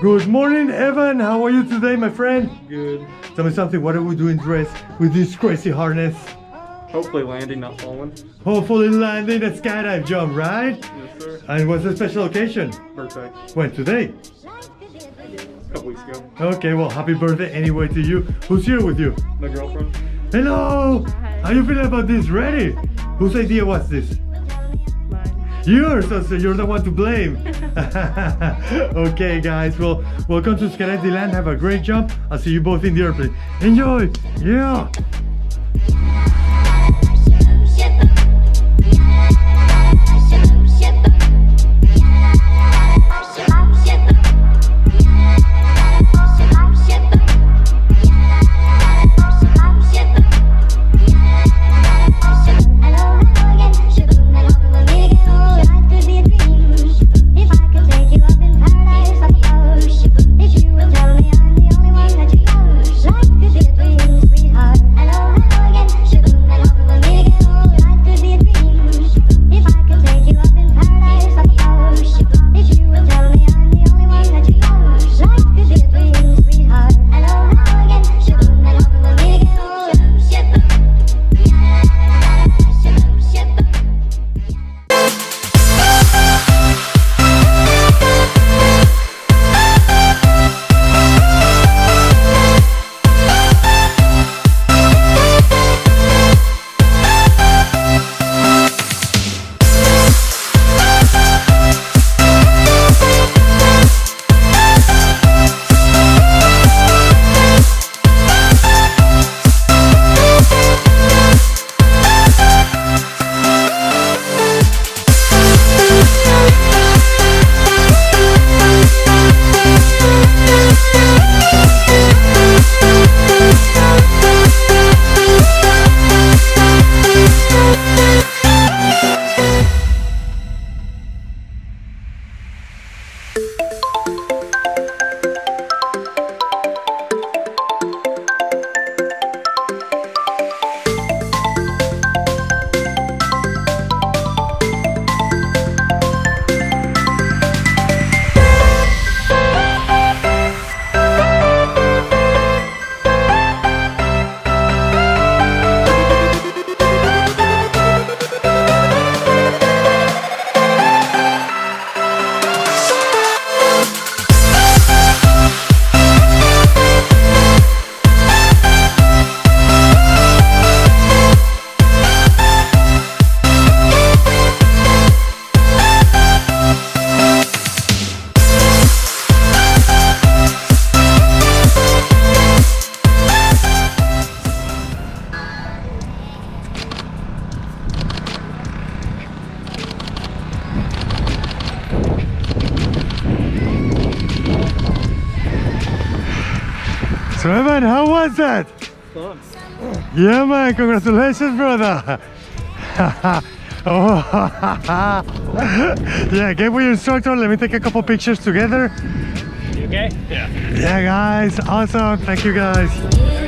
Good morning, Evan. How are you today, my friend? Good. Tell me something. What are we doing dressed with this crazy harness? Hopefully landing, not falling. Hopefully landing a skydive jump, right? Yes, sir. And what's the special occasion? Birthday. When? Today? A couple weeks ago. Okay, well, happy birthday anyway to you. Who's here with you? My girlfriend. Hello! How you feeling about this? Ready? Whose idea was this? Mine. Yours, so, so you're the one to blame. okay, guys, well, welcome to Skydive DeLand. Have a great jump. I'll see you both in the airplane. Enjoy! Yeah! So, Evan, how was that? Fun. Yeah, man, congratulations, brother. oh, yeah, get with your instructor. Let me take a couple pictures together. You okay? Yeah. Yeah, guys, awesome. Thank you, guys.